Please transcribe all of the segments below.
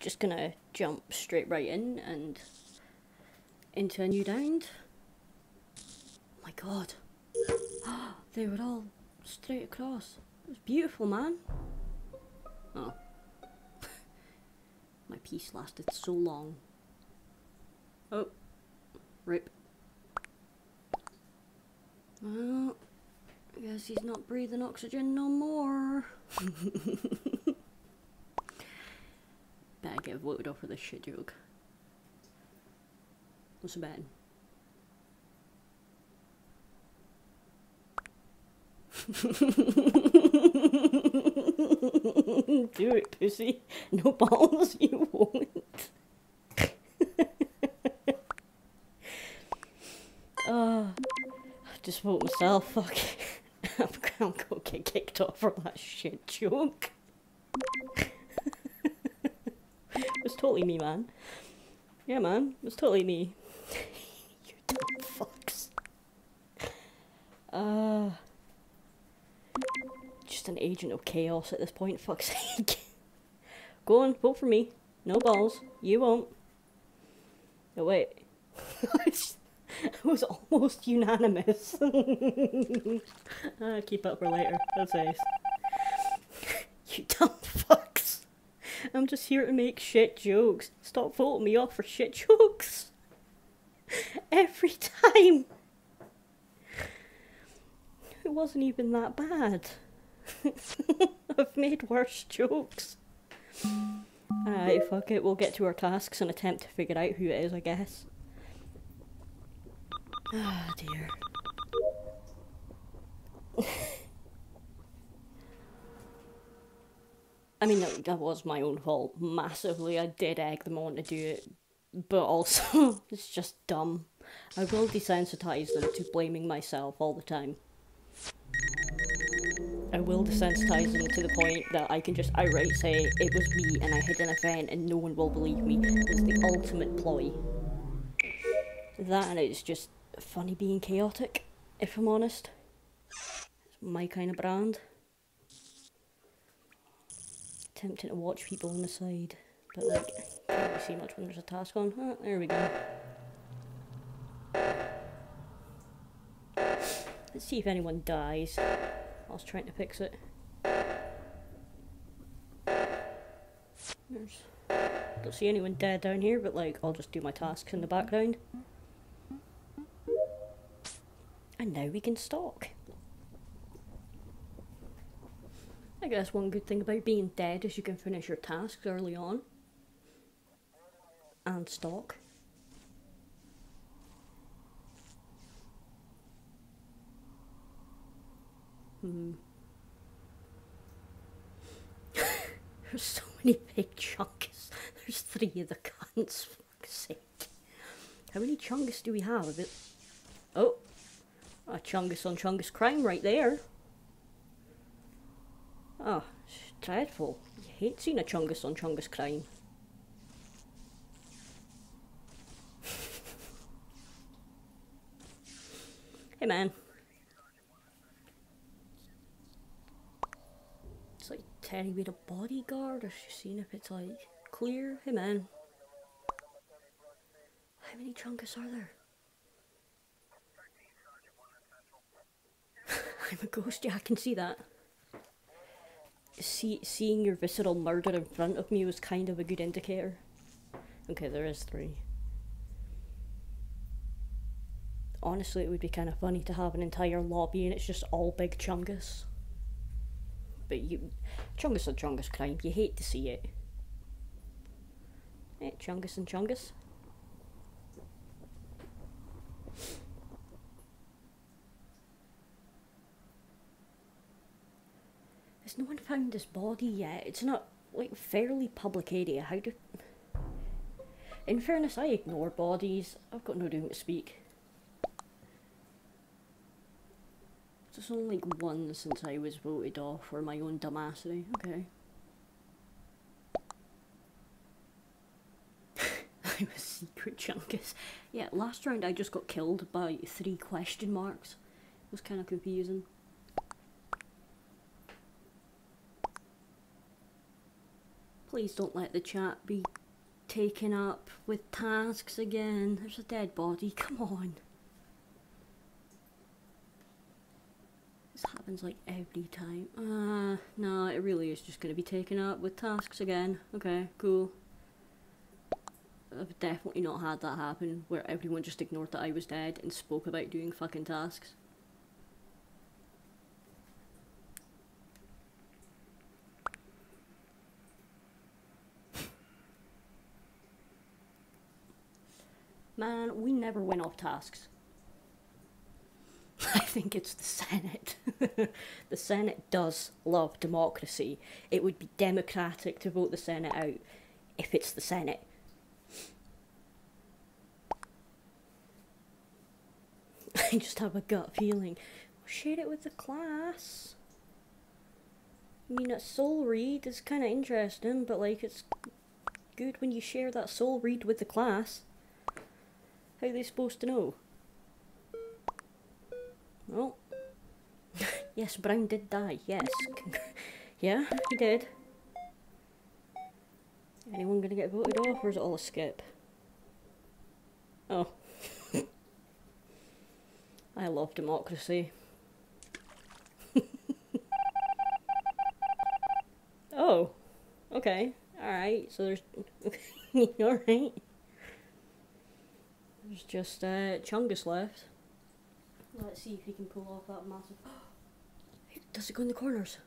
just gonna jump straight right in and into a new round. Oh my god. they were all straight across. It was beautiful, man. Oh. my piece lasted so long. Oh. Rip. Well, I guess he's not breathing oxygen no more. Get voted off for this shit joke. What's the bad? Do it, pussy. No balls, you won't. uh, just vote myself. Fuck. I'm gonna go get kicked off for that shit joke. It was totally me, man. Yeah, man. It was totally me. you dumb fucks. Uh, just an agent of chaos at this point, fuck's sake. Go on, vote for me. No balls. You won't. No, wait. it was almost unanimous. uh, keep up for later. That's nice. you dumb fucks. I'm just here to make shit jokes. Stop voting me off for shit jokes. Every time. It wasn't even that bad. I've made worse jokes. Alright, fuck it. We'll get to our tasks and attempt to figure out who it is, I guess. Ah, oh, dear. I mean, that, that was my own fault, massively. I did egg them on to do it, but also, it's just dumb. I will desensitize them to blaming myself all the time. I will desensitize them to the point that I can just outright say it was me and I hid an event and no one will believe me. It's the ultimate ploy. That and it's just funny being chaotic, if I'm honest. It's my kind of brand. Tempting to watch people on the side, but like, can't really see much when there's a task on. Oh, there we go. Let's see if anyone dies. I was trying to fix it. There's, don't see anyone dead down here, but like, I'll just do my tasks in the background. And now we can stalk. I guess one good thing about being dead is you can finish your tasks early on. And stalk. Hmm. There's so many big chunks. There's three of the cunts, fuck's sake. How many chungus do we have? It... Oh, a chungus on chungus crime right there. Oh, dreadful. You hate seeing a chungus on chungus crime. hey man. It's like Terry with a bodyguard or she's seen if it's like clear. Hey man. How many chunkus are there? I'm a ghost, yeah, I can see that. See, seeing your visceral murder in front of me was kind of a good indicator. Okay, there is three. Honestly, it would be kind of funny to have an entire lobby and it's just all big chungus but you, Chungus and Chungus crime, you hate to see it. Eh, Chungus and Chungus. No one found this body yet? It's not, like, fairly public area. How do... In fairness, I ignore bodies. I've got no room to speak. There's only like one since I was voted off for my own dumbassity. Okay. I'm a secret chunkus. Yeah, last round I just got killed by three question marks. It was kind of confusing. Please don't let the chat be taken up with tasks again. There's a dead body, come on. This happens like every time. Uh, no, it really is just going to be taken up with tasks again. Okay, cool. I've definitely not had that happen where everyone just ignored that I was dead and spoke about doing fucking tasks. Man, we never win off tasks. I think it's the Senate. the Senate does love democracy. It would be democratic to vote the Senate out if it's the Senate. I just have a gut feeling. We'll Share it with the class. I mean, a soul read is kind of interesting, but like, it's good when you share that soul read with the class. How are they supposed to know? Oh. yes, Brown did die, yes. yeah, he did. Anyone gonna get voted off, or is it all a skip? Oh. I love democracy. oh, okay, alright, so there's... alright. There's just uh, Chungus left. Let's see if he can pull off that massive. Does it go in the corners?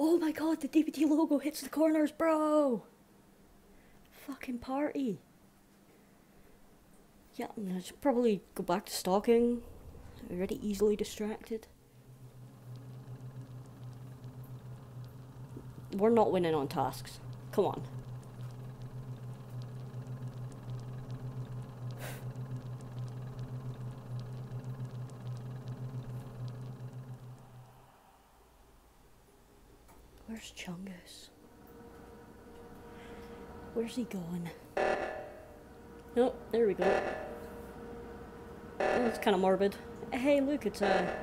Oh my god, the DVD logo hits the corners, bro! Fucking party. Yeah, I should probably go back to stalking. Already easily distracted. We're not winning on tasks. Come on. Where's Chungus? Where's he going? Oh, there we go. That's kind of morbid. Hey, look, it's a,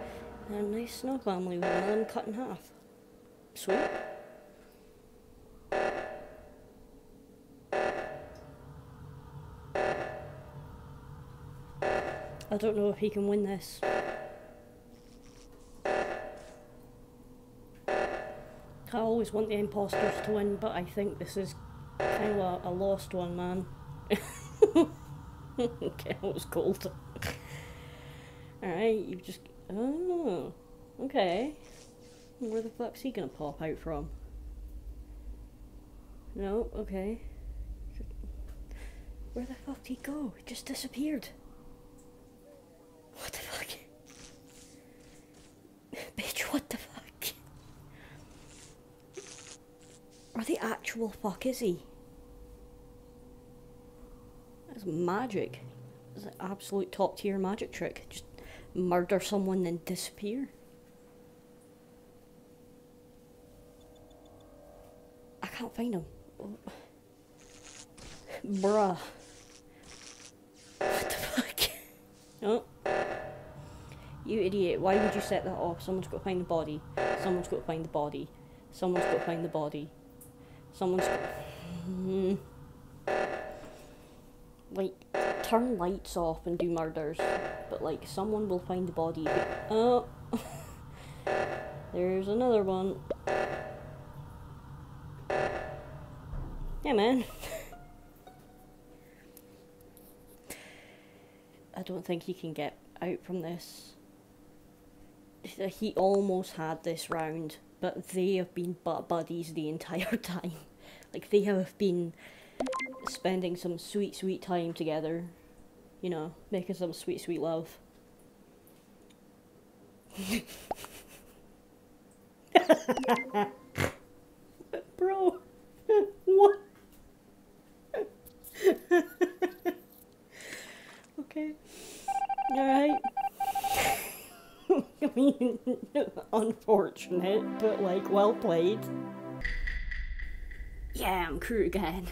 a nice snow family with one cut in half. Sweet. I don't know if he can win this. I always want the imposters to win, but I think this is kind of a, a lost one, man. okay, it was cold. Alright, you just... Oh, okay. Where the fuck's he gonna pop out from? No, okay. Where the fuck did he go? He just disappeared. What the fuck? Bitch, what the fuck? Where the actual fuck is he? That's magic. It's an absolute top tier magic trick. Just murder someone then disappear. I can't find him. Bruh. What the fuck? Oh. You idiot. Why would you set that off? Someone's got to find the body. Someone's got to find the body. Someone's got to find the body. Someone's. Mm, like, turn lights off and do murders, but like, someone will find the body. Oh! There's another one. Yeah, man. I don't think he can get out from this. He almost had this round but they have been butt buddies the entire time. Like they have been spending some sweet, sweet time together. You know, making some sweet, sweet love. Bro, what? okay. Alright. I mean, unfortunate, but like, well played. Yeah, I'm crew again.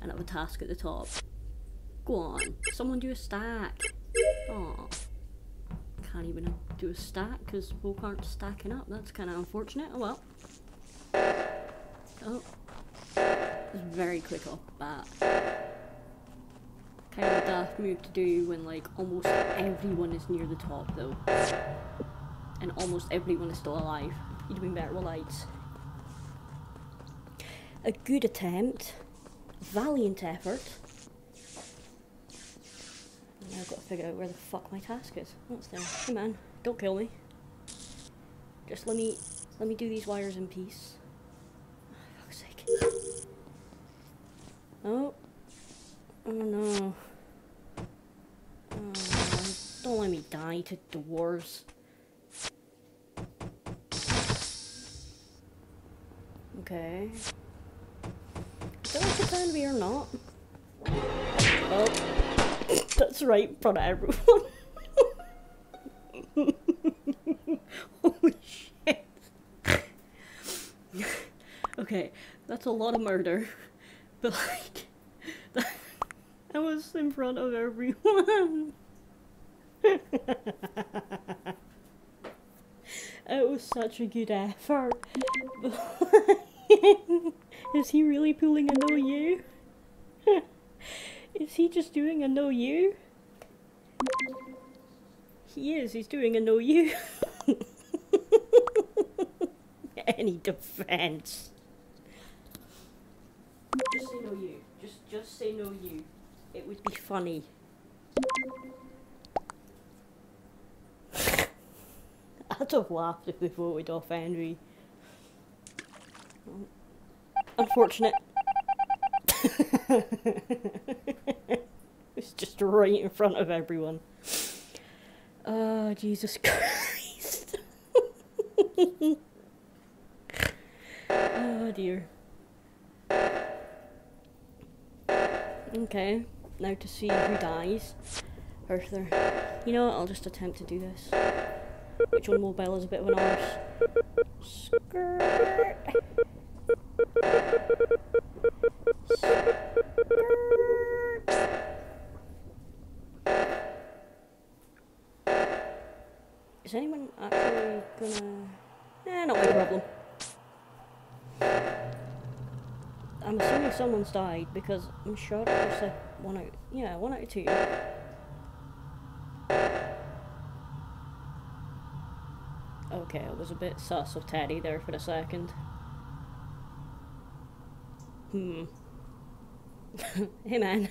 And I have a task at the top. Go on, someone do a stack. Oh, can't even do a stack because folk aren't stacking up. That's kind of unfortunate. Oh well. Oh, It's very quick off the bat. Move to do when like almost everyone is near the top though. And almost everyone is still alive. You'd been better with lights. A good attempt. Valiant effort. Now I've got to figure out where the fuck my task is. Oh, What's there? Hey man, don't kill me. Just let me let me do these wires in peace. Oh, fuck's sake. Oh. Oh no. Oh, don't die to doors. Okay. Do I pretend or not? Oh. That's right in front of everyone. Holy shit. okay, that's a lot of murder. But like, that, I was in front of everyone. It was such a good effort. Is he really pulling a no you? is he just doing a no you? He is, he's doing a no you. Any defense. Just say no you. Just just say no you. It would be funny. I'd have laughed if they voted off Henry. Unfortunate. it's just right in front of everyone. Oh, Jesus Christ. oh dear. Okay, now to see who dies. Arthur. You know what, I'll just attempt to do this. Which one will Bella's a bit of an arse? Skirt. Is anyone actually gonna... Eh, not my problem. I'm assuming someone's died because I'm sure there's like one out... Yeah, one out of two. Okay, I was a bit sus of Teddy there for a second. Hmm. hey man.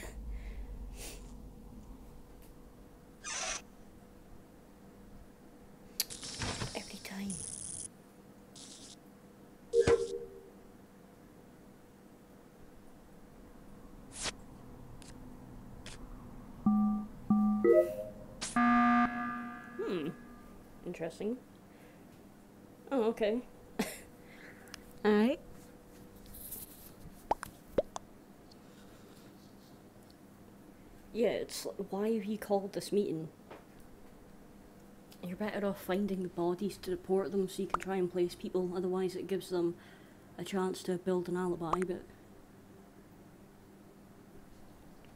Every time. Hmm. Interesting. Oh, okay. Alright. Yeah, it's like, why have you called this meeting? You're better off finding the bodies to report them so you can try and place people, otherwise it gives them a chance to build an alibi, but...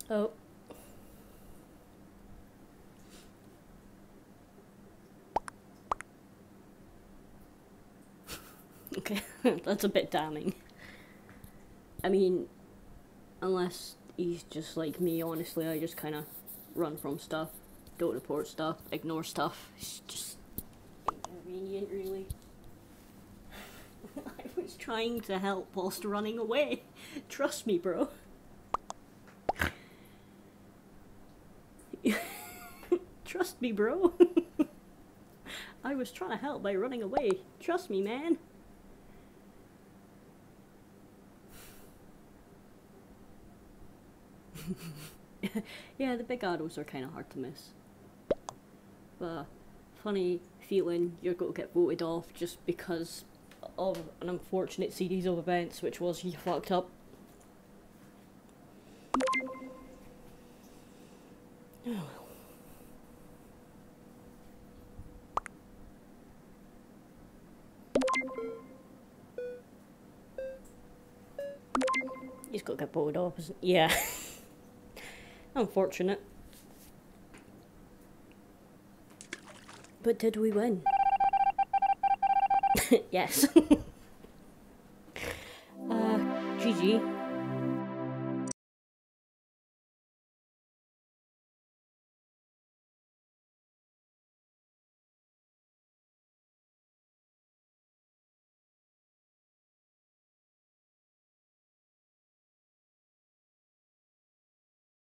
Oh. okay, that's a bit damning. I mean, unless he's just like me, honestly, I just kind of run from stuff, don't report stuff, ignore stuff. It's just inconvenient, really. I was trying to help whilst running away. Trust me, bro. Trust me, bro. I was trying to help by running away. Trust me, man. yeah, the big arrows are kind of hard to miss. But funny feeling you're going to get voted off just because of an unfortunate series of events, which was you fucked up. He's got to get voted off, isn't Yeah. Unfortunate. But did we win? yes. uh, GG.